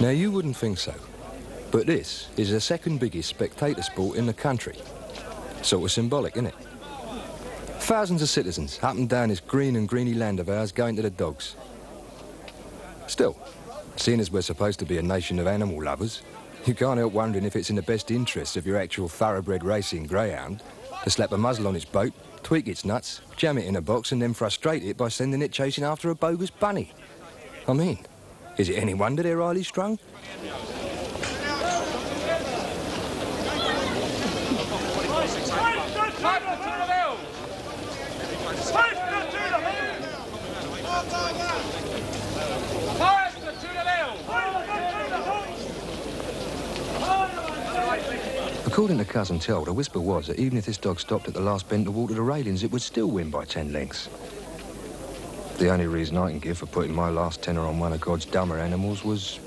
Now, you wouldn't think so, but this is the second biggest spectator sport in the country. Sort of symbolic, isn't it? Thousands of citizens up and down this green and greeny land of ours going to the dogs. Still, seeing as we're supposed to be a nation of animal lovers, you can't help wondering if it's in the best interests of your actual thoroughbred racing greyhound to slap a muzzle on its boat, tweak its nuts, jam it in a box and then frustrate it by sending it chasing after a bogus bunny. I mean, is it any wonder they're highly strung? According to Cousin Tel, the whisper was that even if this dog stopped at the last bend to water the railings, it would still win by ten lengths. The only reason I can give for putting my last tenner on one of God's dumber animals was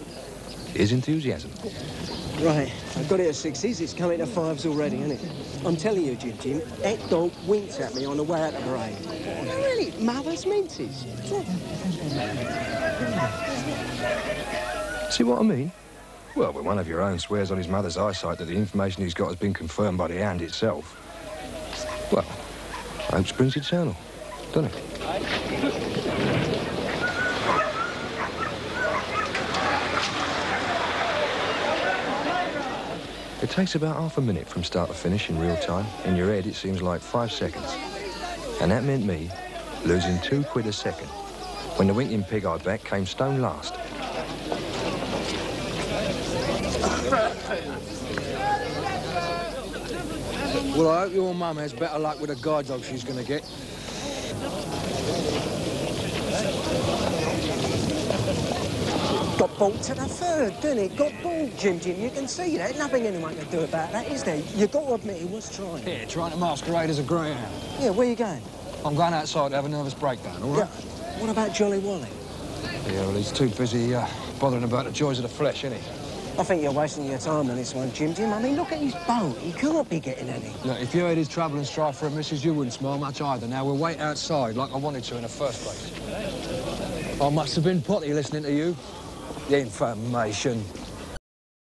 his enthusiasm. Right, I've got it at sixes. It's coming to fives already, isn't it? I'm telling you, Jim Jim, that dog winks at me on the way out of the parade. Really, mother's minces. See what I mean? Well, when one of your own swears on his mother's eyesight that the information he's got has been confirmed by the hand itself, well, hope springs eternal, doesn't it? It takes about half a minute from start to finish in real time. In your head, it seems like five seconds. And that meant me losing two quid a second when the winking pig I backed came stone last. Well, I hope your mum has better luck with a guide dog she's going to get. Got bought to the third, didn't it? Got bought, Jim Jim. You can see that. Nothing anyone can do about that, is there? You've got to admit he was trying. Yeah, trying to masquerade as a greyhound. Yeah, where are you going? I'm going outside to have a nervous breakdown, all Yeah. What about Jolly Wally? Yeah, well, he's too busy uh, bothering about the joys of the flesh, isn't he? I think you're wasting your time on this one, Jim Jim. I mean, look at his boat. He can't be getting any. Look, if you had his trouble and strife for a missus, you wouldn't smell much either. Now, we'll wait outside like I wanted to in the first place. I must have been potty listening to you. The information.